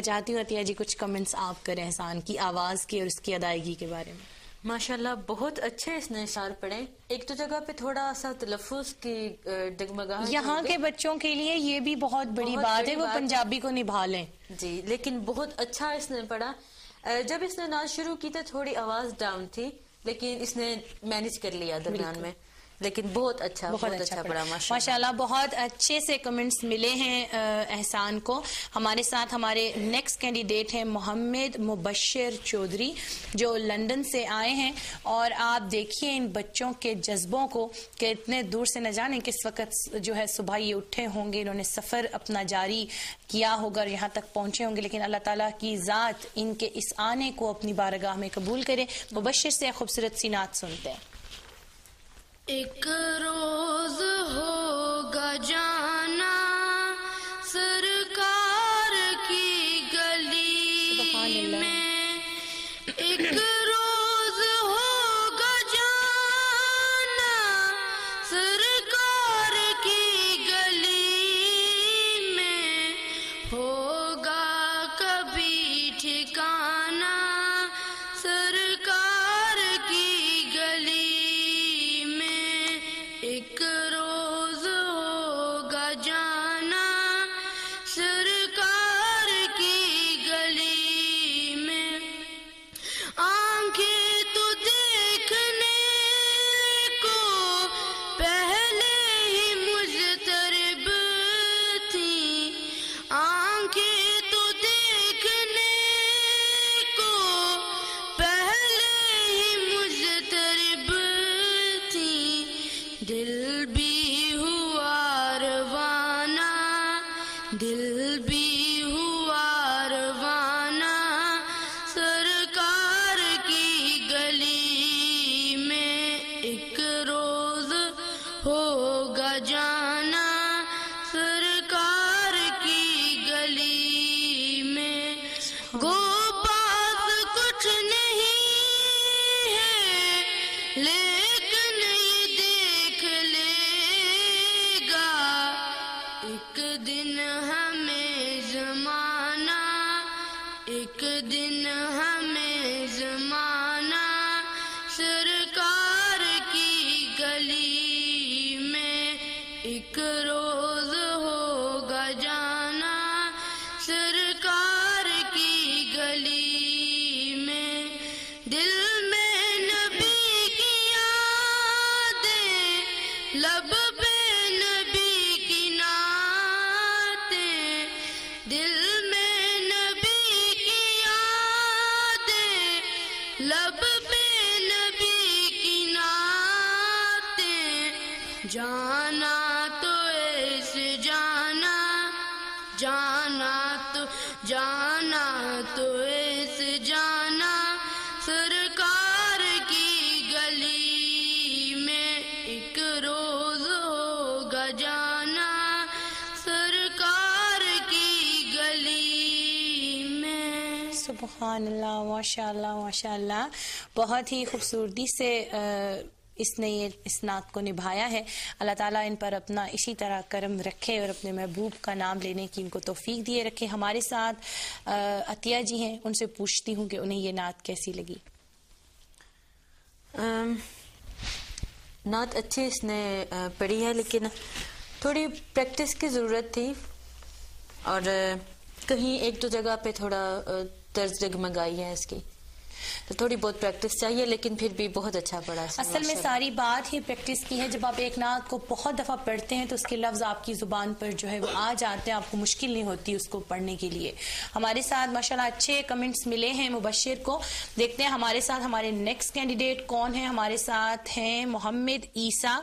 چاہتی ہوں عطیہ جی کچھ کمنٹس آپ کریں احسان کی آواز کی اور اس کی ادائیگی کے بارے میں۔ ماشاءاللہ بہت اچھے اس نے اشار پڑھے۔ ایک تو جگہ پہ تھوڑا سا تلفظ کی ڈگمگاہٹ یہاں کے بچوں کے لیے یہ بھی بہت بڑی بات ہے وہ پنجابی کو نبھا لیں۔ جی لیکن بہت اچھا اس نے پڑھا۔ جب اس نے ناز شروع کی تو تھوڑی آواز ڈاؤن تھی لیکن اس نے مینج کر لیا درمیان میں۔ لیکن بہت اچھا بہت اچھا, اچھا پڑا ماشاء اللہ۔ بہت اچھے سے کمنٹس ملے ہیں احسان کو۔ ہمارے ساتھ ہمارے نیکسٹ کینڈیڈیٹ ہیں محمد مبشر چودھری جو لندن سے آئے ہیں۔ اور آپ دیکھیے ان بچوں کے جذبوں کو کہ اتنے دور سے نہ جانے کس وقت جو ہے صبح یہ اٹھے ہوں گے انہوں نے سفر اپنا جاری کیا ہوگا اور یہاں تک پہنچے ہوں گے۔ لیکن اللہ تعالیٰ کی ذات ان کے اس آنے کو اپنی بارگاہ میں قبول کرے۔ مبشر سے خوبصورت سی نعت سنتے ہیں۔ ایک روز ہوگا جانا دل بھی ہوا روانہ، دل بھی ہوا روانہ، سرکار کی گلی میں ایک روز ہوگا جانا۔ سرکار کی گلی میں گو پاس کچھ نہیں ہے۔ لیکن love سبحان اللہ ماشاء اللہ ماشاء اللہ بہت ہی خوبصورتی سے اس نے یہ اس نعت کو نبھایا ہے۔ اللہ تعالیٰ ان پر اپنا اسی طرح کرم رکھے اور اپنے محبوب کا نام لینے کی ان کو توفیق دیے رکھے۔ ہمارے ساتھ عطیہ جی ہیں۔ ان سے پوچھتی ہوں کہ انہیں یہ نعت کیسی لگی۔ نعت اچھی اس نے پڑھی ہے، لیکن تھوڑی پریکٹس کی ضرورت تھی۔ اور کہیں ایک دو جگہ پہ تھوڑا طرز ڈگمگائی ہے اس کی۔ تو تھوڑی بہت پریکٹس چاہیے لیکن پھر بھی بہت اچھا پڑھا اصل میں ساری بات ہی پریکٹس کی ہے۔ جب آپ ایک نعت کو بہت دفعہ پڑھتے ہیں تو اس کے لفظ آپ کی زبان پر جو ہے وہ آ جاتے ہیں آپ کو مشکل نہیں ہوتی اس کو پڑھنے کے لیے۔ ہمارے ساتھ ماشاءاللہ اچھے کمنٹس ملے ہیں مبشر کو۔ دیکھتے ہیں ہمارے ساتھ ہمارے نیکسٹ کینڈیڈیٹ کون ہیں؟ ہمارے ساتھ ہیں محمد عیسیٰ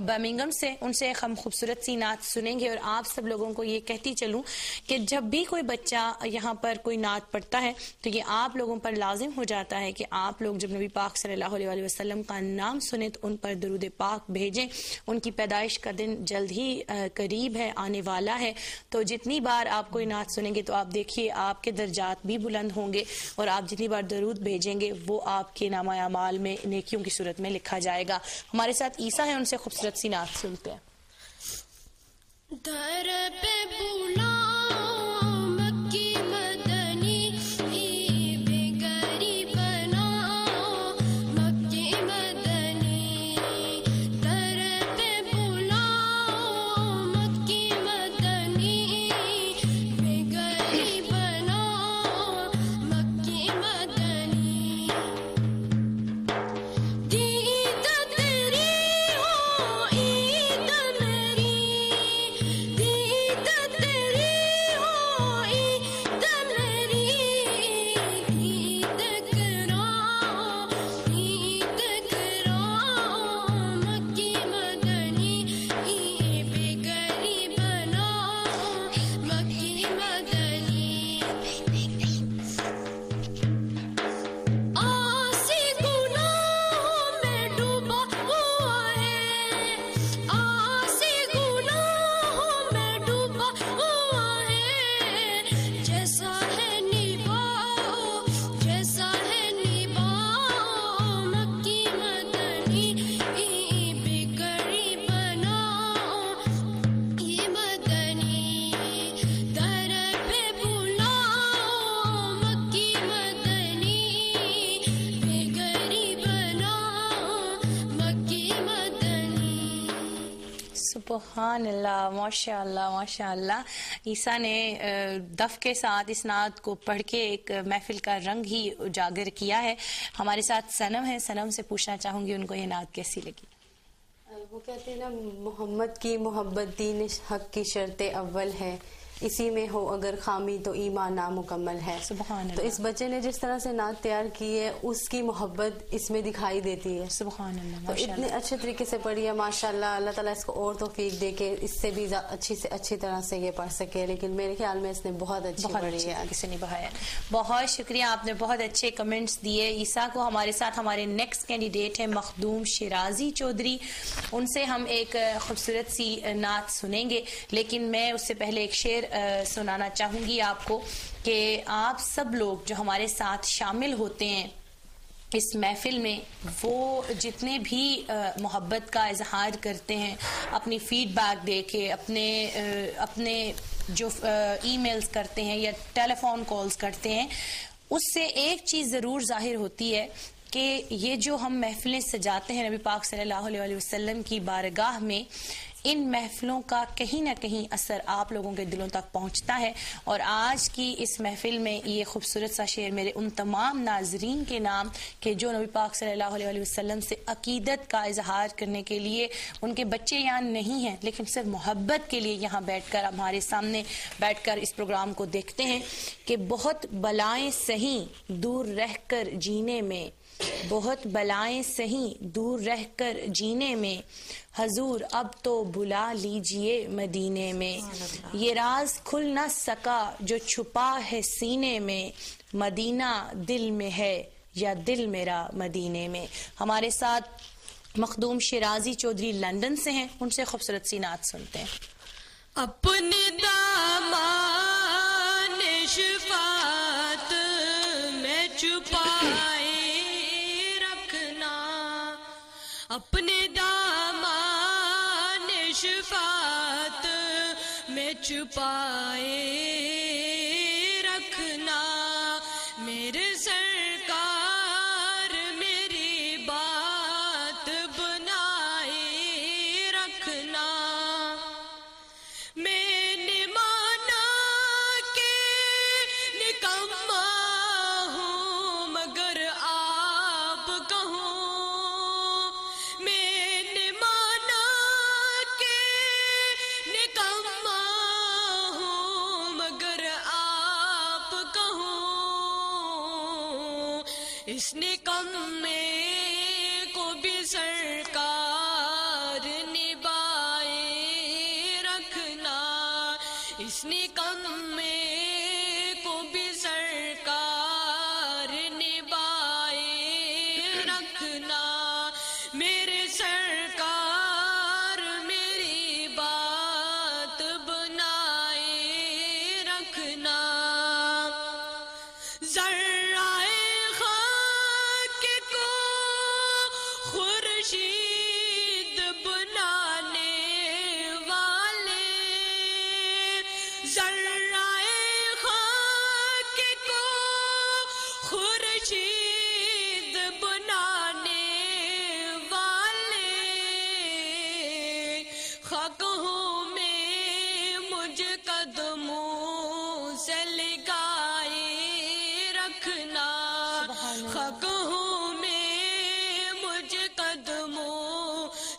برمنگم سے۔ ان سے ہم خوبصورت سی نعت سنیں گے اور آپ سب لوگوں کو یہ کہتی چلوں کہ جب بھی کوئی بچہ یہاں پر کوئی نعت پڑھتا ہے تو یہ آپ لوگوں پر لازم ہو جاتا ہے کہ آپ لوگ جب نبی پاک صلی اللہ علیہ وسلم کا نام سنیں تو ان پر درود پاک بھیجیں۔ ان کی پیدائش کا دن جلد ہی قریب ہے، آنے والا ہے۔ تو جتنی بار آپ کوئی نعت سنیں گے تو آپ دیکھیے، آپ کے درجات بھی بلند ہوں گے اور آپ جتنی بار درود بھیجیں گے، وہ آپ کے نامہ اعمال میں، نیکیوں کی صورت میں لکھا جائے گا۔ ہمارے ساتھ عیسیٰ ہے ان سے خوبصورت سی نعت سنتے ہیں۔ در پہ بولا سبحان اللہ ماشاء اللہ ماشاء اللہ عیسیٰ نے دف کے ساتھ اس نعت کو پڑھ کے ایک محفل کا رنگ ہی اجاگر کیا ہے۔ ہمارے ساتھ سنم ہے سنم سے پوچھنا چاہوں گی ان کو یہ نعت کیسی لگی؟ وہ کہتے ہیں نا، محمد کی محبت دین حق کی شرط اول ہے۔ اسی میں ہو اگر خامی تو ایمان نامکمل ہے۔ سبحان تو اللہ۔ اس بچے نے جس طرح سے نعت تیار کی ہے اس کی محبت اس میں دکھائی دیتی ہے۔ سبحان اللہ تو اتنے اچھے طریقے سے پڑھی ہے ماشاء اللہ اللہ تعالیٰ اس کو اور توفیق دے کے اس سے بھی اچھی سے اچھی طرح سے یہ پڑھ سکے۔ لیکن میرے خیال میں اس نے بہت اچھی بہت پڑھی ہے۔ طریقے سے نبھایا بہت شکریہ آپ نے بہت اچھے کمنٹس دیے۔ عیسیٰ کو ہمارے ساتھ ہمارے نیکسٹ کینڈیڈیٹ ہیں مخدوم شیرازی چودھری۔ ان سے ہم ایک خوبصورت سی نعت سنیں گے۔ لیکن میں اس سے پہلے ایک شعر سنانا چاہوں گی آپ کو کہ آپ سب لوگ جو ہمارے ساتھ شامل ہوتے ہیں اس محفل میں، وہ جتنے بھی محبت کا اظہار کرتے ہیں، اپنی فیڈ بیک دے کے، اپنے اپنے جو ای میلز کرتے ہیں یا ٹیلی فون کالز کرتے ہیں، اس سے ایک چیز ضرور ظاہر ہوتی ہے کہ یہ جو ہم محفلیں سجاتے ہیں نبی پاک صلی اللہ علیہ وسلم کی بارگاہ میں ان محفلوں کا کہیں نہ کہیں اثر آپ لوگوں کے دلوں تک پہنچتا ہے۔ اور آج کی اس محفل میں یہ خوبصورت سا شعر میرے ان تمام ناظرین کے نام کہ جو نبی پاک صلی اللہ علیہ وسلم سے عقیدت کا اظہار کرنے کے لیے ان کے بچے یہاں نہیں ہیں، لیکن صرف محبت کے لیے یہاں بیٹھ کر ہمارے سامنے بیٹھ کر اس پروگرام کو دیکھتے ہیں کہ بہت بلائیں سہیں دور رہ کر جینے میں۔ بہت بلائیں سہیں دور رہ کر جینے میں۔ حضور، اب تو بلا لیجیے مدینے میں۔ یہ راز کھل نہ سکا جو چھپا ہے سینے میں۔ مدینہ دل میں ہے یا دل میرا مدینے میں۔ ہمارے ساتھ مخدوم شیرازی چودھری لندن سے ہیں۔ ان سے خوبصورت سی نعت سنتے ہیں۔ اپنے اس نکمے کو بھی سرکار نبائے رکھنا۔ اس نکمے کم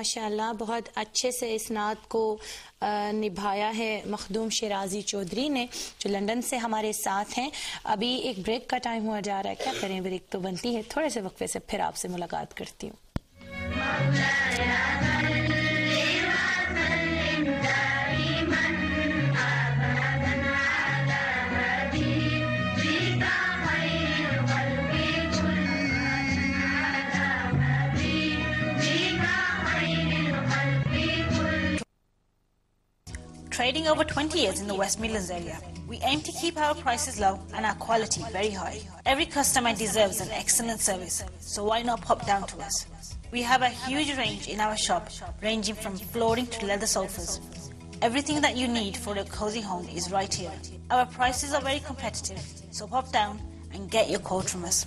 ماشاءاللہ ماشاء اللہ بہت اچھے سے اس نعت کو نبھایا ہے مخدوم شیرازی چودھری نے، جو لندن سے ہمارے ساتھ ہیں۔ ابھی ایک بریک کا ٹائم ہوا جا رہا ہے۔ کیا کریں؟ بریک تو بنتی ہے۔ تھوڑے سے وقفے سے پھر آپ سے ملاقات کرتی ہوں۔ Trading over 20 years in the West Midlands area, we aim to keep our prices low and our quality very high. Every customer deserves an excellent service, so why not pop down to us? We have a huge range in our shop, ranging from flooring to leather sofas. Everything that you need for a cozy home is right here. Our prices are very competitive, so pop down and get your quote from us.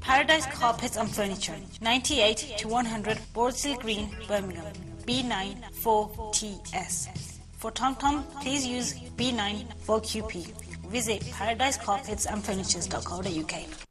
Paradise Carpets and Furniture, 98 to 100 Boardsill Green, Birmingham, B9 4TS. For TomTom, please use B9 for QP. Visit paradisecarpetsandfurnitures.co.uk.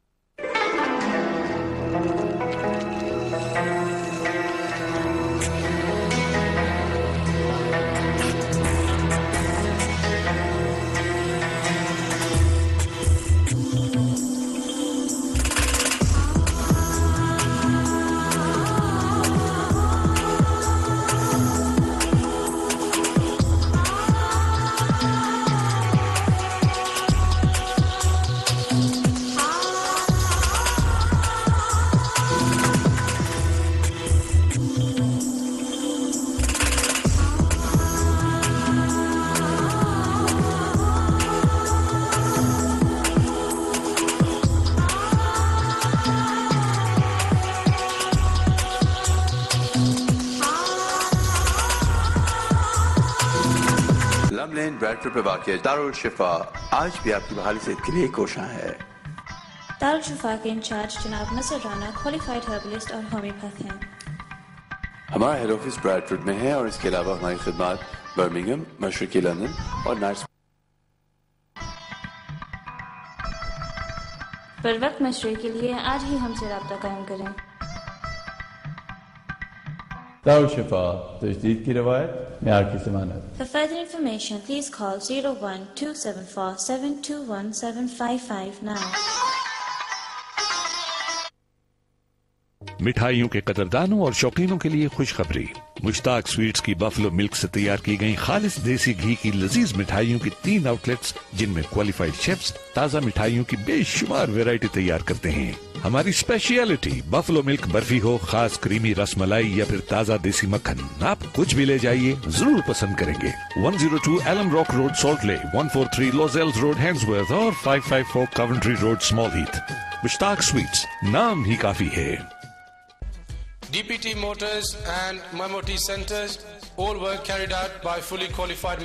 Lane Bradford پہ واقع دارالشفا آج بھی آپ کی بحالی صحت کے لیے کوشاں ہے۔ دارالشفا کے انچارج جناب نصر رانا کوالیفائڈ ہربلسٹ اور ہومیوپیتھ ہیں۔ ہمارا ہیڈ آفس بریڈفورڈ میں ہے اور اس کے علاوہ ہماری خدمات برمنگم مشرقی لندن اور نائٹس پر وقت مشورے کے لیے آج ہی ہم سے رابطہ قائم کریں۔ دارالشفا تجدید کی روایت معیار کی ضمانت For further information, please call 01 274 721 755 now. مٹھائیوں کے قدردانوں اور شوقینوں کے لیے خوشخبری۔ مشتاق سویٹس کی بفلو ملک سے تیار کی گئی خالص دیسی گھی کی لذیذ مٹھائیوں کی تین آؤٹ لیٹس جن میں کوالیفائڈ شیفز تازہ مٹھائیوں کی بے شمار ویرائٹی تیار کرتے ہیں۔ ہماری اسپیشلٹی بفلو ملک برفی ہو خاص کریمی رس ملائی یا پھر تازہ دیسی مکھن۔ آپ کچھ بھی لے جائیے ضرور پسند کریں گے۔ 102 ایلم راک روڈ سالٹ لے 143 لوزیلز روڈ ہینڈسورتھ اور 554 کاونٹری روڈ اسمال ہیتھ مشتاق سویٹس نام ہی کافی ہے۔ DPT Motors and Mamoti Centers, all work carried out by fully qualified